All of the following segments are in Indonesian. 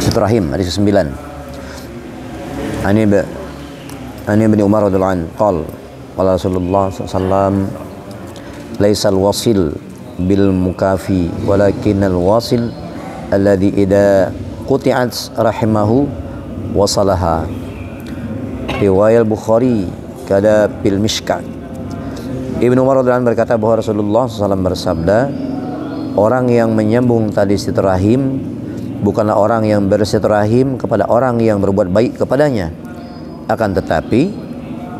Sitrahim hadis ke-9. Ani Ani bin Umar radhiyallahu anhu qala qala Rasulullah sallallahu laisa al-wasil bil mukafi walakin al-wasil alladhi quti'at rahimahu wasalaha riwayat Bukhari kada bil mishkat Ibnu Umar berkata bahwa Rasulullah SAW bersabda orang yang menyambung tali silaturahim bukanlah orang yang bersilaturahim kepada orang yang berbuat baik kepadanya. Akan tetapi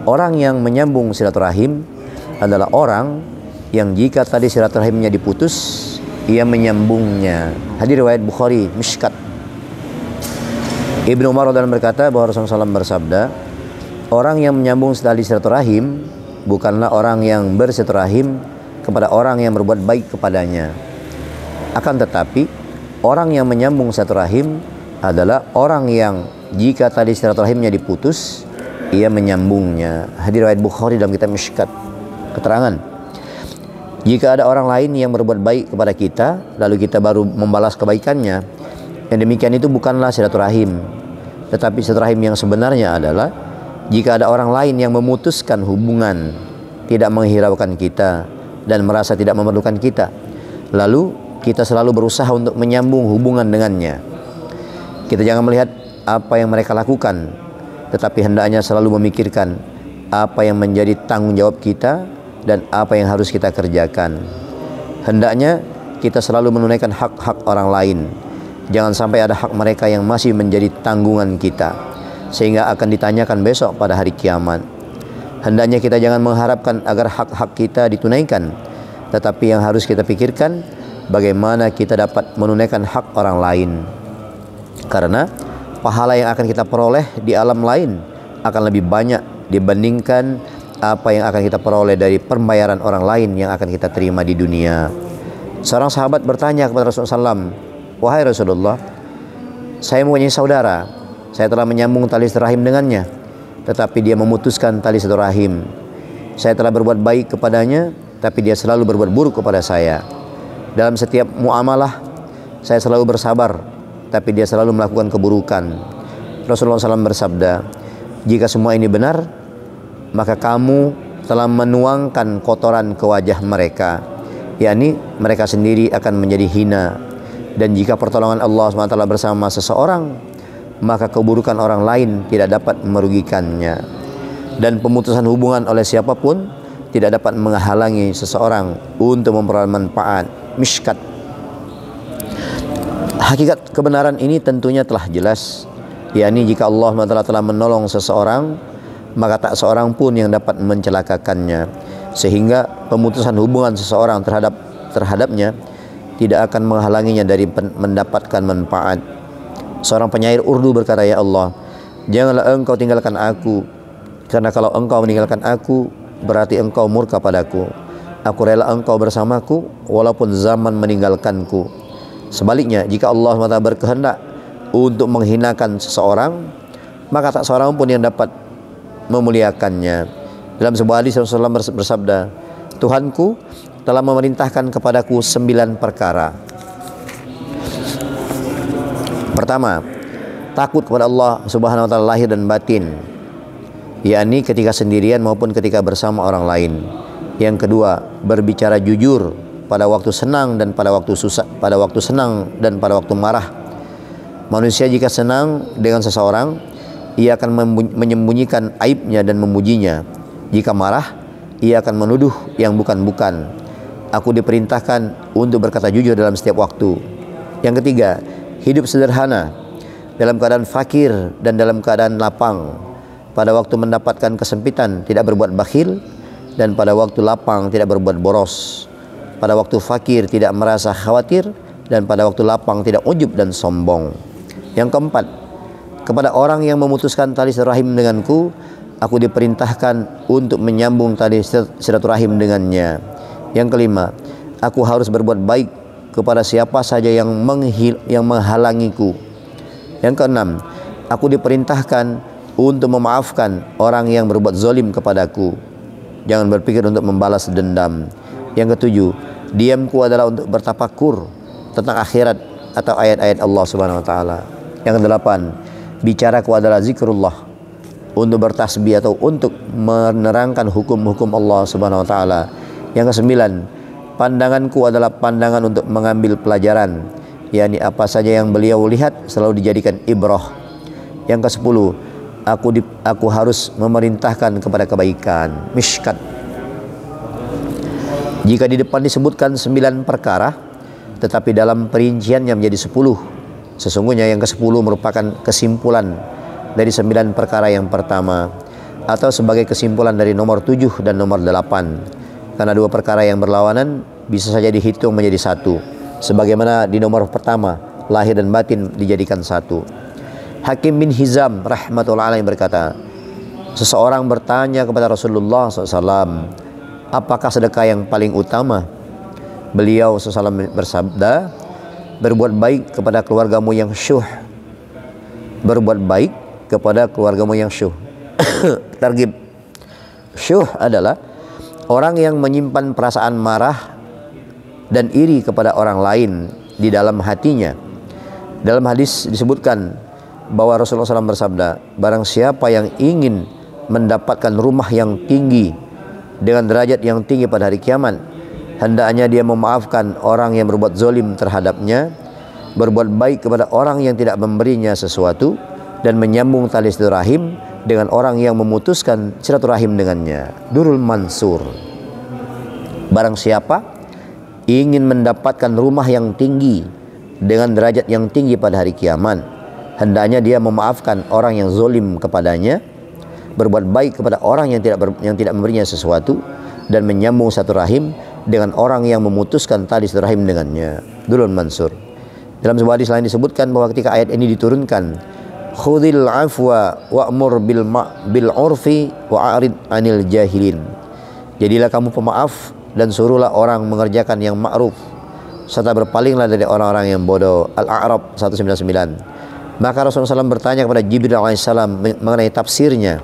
orang yang menyambung silaturahim adalah orang yang jika tadi silaturahimnya diputus ia menyambungnya. Hadir riwayat Bukhari Mishkat. Ibnu Umar dan berkata bahwa Rasulullah SAW bersabda orang yang menyambung tali silaturahim bukanlah orang yang bersilaturahim kepada orang yang berbuat baik kepadanya. Akan tetapi orang yang menyambung silaturahim adalah orang yang jika tali silaturahimnya diputus ia menyambungnya. Hadir riwayat Bukhari dalam kitab Mishkat. Keterangan jika ada orang lain yang berbuat baik kepada kita lalu kita baru membalas kebaikannya yang demikian itu bukanlah silaturahim. Tetapi silaturahim yang sebenarnya adalah jika ada orang lain yang memutuskan hubungan tidak menghiraukan kita dan merasa tidak memerlukan kita lalu kita selalu berusaha untuk menyambung hubungan dengannya. Kita jangan melihat apa yang mereka lakukan, tetapi hendaknya selalu memikirkan apa yang menjadi tanggung jawab kita dan apa yang harus kita kerjakan. Hendaknya kita selalu menunaikan hak-hak orang lain. Jangan sampai ada hak mereka yang masih menjadi tanggungan kita sehingga akan ditanyakan besok pada hari kiamat. Hendaknya kita jangan mengharapkan agar hak-hak kita ditunaikan, tetapi yang harus kita pikirkan bagaimana kita dapat menunaikan hak orang lain. Karena pahala yang akan kita peroleh di alam lain akan lebih banyak dibandingkan apa yang akan kita peroleh dari pembayaran orang lain yang akan kita terima di dunia. Seorang sahabat bertanya kepada Rasulullah SAW, Wahai Rasulullah, saya mempunyai saudara, saya telah menyambung tali silaturahim dengannya, tetapi dia memutuskan tali silaturahim. Saya telah berbuat baik kepadanya, tapi dia selalu berbuat buruk kepada saya. Dalam setiap muamalah saya selalu bersabar, tapi dia selalu melakukan keburukan. Rasulullah SAW bersabda, jika semua ini benar, maka kamu telah menuangkan kotoran ke wajah mereka, yakni mereka sendiri akan menjadi hina. Dan jika pertolongan Allah SWT bersama seseorang, maka keburukan orang lain tidak dapat merugikannya. Dan pemutusan hubungan oleh siapa pun tidak dapat menghalangi seseorang untuk memperoleh manfaat mishkat. Hakikat kebenaran ini tentunya telah jelas, yakni jika Allah telah menolong seseorang, maka tak seorang pun yang dapat mencelakakannya, sehingga pemutusan hubungan seseorang terhadap terhadapnya tidak akan menghalanginya dari mendapatkan manfaat. Seorang penyair Urdu berkata, Ya Allah, janganlah engkau tinggalkan aku, karena kalau engkau meninggalkan aku, berarti engkau murka padaku. Aku rela engkau bersamaku walaupun zaman meninggalkanku. Sebaliknya, jika Allah SWT berkehendak untuk menghinakan seseorang, maka tak seorang pun yang dapat memuliakannya. Dalam sebuah hadis Rasulullah bersabda, Tuhanku telah memerintahkan kepadaku sembilan perkara. Pertama, takut kepada Allah Subhanahu wa taala lahir dan batin, yakni ketika sendirian maupun ketika bersama orang lain. Yang kedua, berbicara jujur pada waktu senang dan pada waktu susah, pada waktu senang dan pada waktu marah. Manusia jika senang dengan seseorang, ia akan menyembunyikan aibnya dan memujinya. Jika marah, ia akan menuduh yang bukan-bukan. Aku diperintahkan untuk berkata jujur dalam setiap waktu. Yang ketiga, hidup sederhana dalam keadaan fakir dan dalam keadaan lapang. Pada waktu mendapatkan kesempitan, tidak berbuat bakhil, dan pada waktu lapang tidak berbuat boros. Pada waktu fakir tidak merasa khawatir dan pada waktu lapang tidak ujub dan sombong. Yang keempat, kepada orang yang memutuskan tali silaturahim denganku, aku diperintahkan untuk menyambung tali silaturahim dengannya. Yang kelima, aku harus berbuat baik kepada siapa saja yang menghil yang menghalangiku. Yang keenam, aku diperintahkan untuk memaafkan orang yang berbuat zalim kepadaku. Jangan berpikir untuk membalas dendam. Yang ketujuh, diamku adalah untuk bertapakur tentang akhirat atau ayat-ayat Allah Subhanahu wa taala. Yang kedelapan, bicaraku adalah zikrullah untuk bertasbih atau untuk menerangkan hukum-hukum Allah Subhanahu wa taala. Yang kesembilan, pandanganku adalah pandangan untuk mengambil pelajaran, yakni apa saja yang beliau lihat selalu dijadikan ibrah. Yang kesepuluh, aku di, aku harus memerintahkan kepada kebaikan. Mishkat. Jika di depan disebutkan sembilan perkara, tetapi dalam perinciannya menjadi sepuluh. Sesungguhnya yang ke sepuluh merupakan kesimpulan dari sembilan perkara yang pertama atau sebagai kesimpulan dari nomor tujuh dan nomor delapan karena dua perkara yang berlawanan bisa saja dihitung menjadi satu. Sebagaimana di nomor pertama lahir dan batin dijadikan satu. Hakim bin Hizam rahmatullah alaih berkata seseorang bertanya kepada Rasulullah SAW apakah sedekah yang paling utama? Beliau SAW bersabda berbuat baik kepada keluargamu yang syuh. Berbuat baik kepada keluargamu yang syuh. Targib syuh adalah orang yang menyimpan perasaan marah dan iri kepada orang lain di dalam hatinya. Dalam hadis disebutkan bahwa Rasulullah SAW bersabda, barang siapa yang ingin mendapatkan rumah yang tinggi dengan derajat yang tinggi pada hari kiamat, hendaknya dia memaafkan orang yang berbuat zolim terhadapnya, berbuat baik kepada orang yang tidak memberinya sesuatu, dan menyambung tali silaturahim dengan orang yang memutuskan silaturahim dengannya. Durul Mansur. Barang siapa ingin mendapatkan rumah yang tinggi dengan derajat yang tinggi pada hari kiamat, hendaknya dia memaafkan orang yang zolim kepadanya, berbuat baik kepada orang yang tidak ber, yang tidak memberinya sesuatu dan menyambung satu rahim dengan orang yang memutuskan tali silaturahim dengannya. Durul Mansur. Dalam sebuah hadis lain disebutkan bahwa ketika ayat ini diturunkan, khudil afwa wa'mur bil ma bil urfi wa'arid anil jahilin. Jadilah kamu pemaaf dan suruhlah orang mengerjakan yang ma'ruf. Serta berpalinglah dari orang-orang yang bodoh. Al-A'raf 199 maka Rasulullah SAW bertanya kepada Jibril AS mengenai tafsirnya.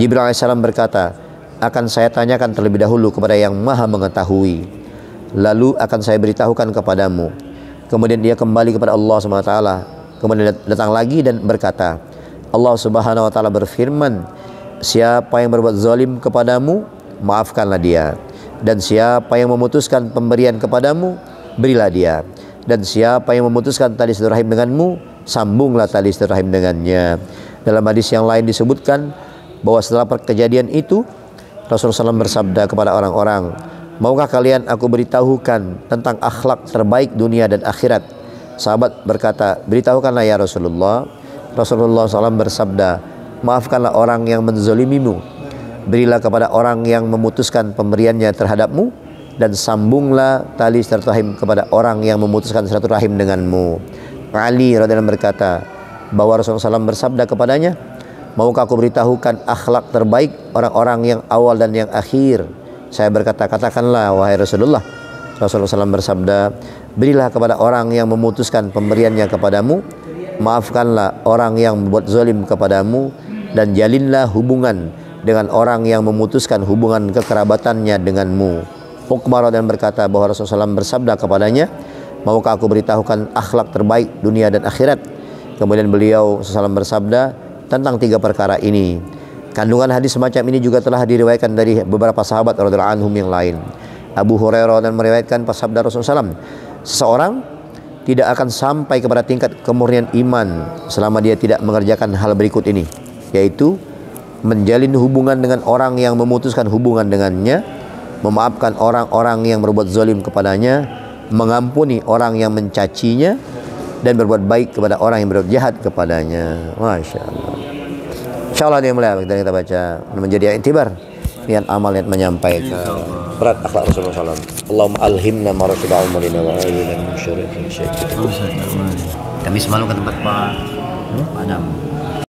Jibril AS berkata akan saya tanyakan terlebih dahulu kepada yang maha mengetahui. Lalu akan saya beritahukan kepadamu. Kemudian dia kembali kepada Allah SWT Kemudian datang lagi dan berkata, Allah Subhanahu wa taala berfirman, siapa yang berbuat zalim kepadamu, maafkanlah dia. Dan siapa yang memutuskan pemberian kepadamu, berilah dia. Dan siapa yang memutuskan tali silaturahim denganmu, sambunglah tali silaturahim dengannya. Dalam hadis yang lain disebutkan bahwa setelah kejadian itu Rasulullah SAW bersabda kepada orang-orang, Maukah kalian aku beritahukan tentang akhlak terbaik dunia dan akhirat Sahabat berkata, beritahukanlah ya Rasulullah. Rasulullah SAW bersabda, maafkanlah orang yang menzolimimu. Berilah kepada orang yang memutuskan pemberiannya terhadapmu dan sambunglah tali silaturahim kepada orang yang memutuskan silaturahim denganmu. Ali radhiyallahu berkata bahwa Rasulullah SAW bersabda kepadanya, maukah aku beritahukan akhlak terbaik orang-orang yang awal dan yang akhir? Saya berkata, katakanlah wahai Rasulullah. Rasulullah SAW bersabda, berilah kepada orang yang memutuskan pemberiannya kepadamu. Maafkanlah orang yang membuat zalim kepadamu dan jalinlah hubungan dengan orang yang memutuskan hubungan kekerabatannya denganmu. Uqbah dan berkata bahwa Rasulullah SAW bersabda kepadanya maukah aku beritahukan akhlak terbaik dunia dan akhirat? Kemudian beliau SAW bersabda tentang tiga perkara ini. Kandungan hadis semacam ini juga telah diriwayatkan dari beberapa sahabat radhiyallahu anhum yang lain. Abu Hurairah dan meriwayatkan pasabda Rasulullah SAW seseorang tidak akan sampai kepada tingkat kemurnian iman selama dia tidak mengerjakan hal berikut ini yaitu menjalin hubungan dengan orang yang memutuskan hubungan dengannya memaafkan orang-orang yang berbuat zalim kepadanya mengampuni orang yang mencacinya dan berbuat baik kepada orang yang berbuat jahat kepadanya. Masya Allah. Insya Allah dia mulai kita, kita baca. Menjadi intibar niat amal niat menyampaikan. Berat akhlak Rasulullah SAW Allahumma alhimna marasida umrina wa ayyuna min kami semalam ke tempat Pak Adam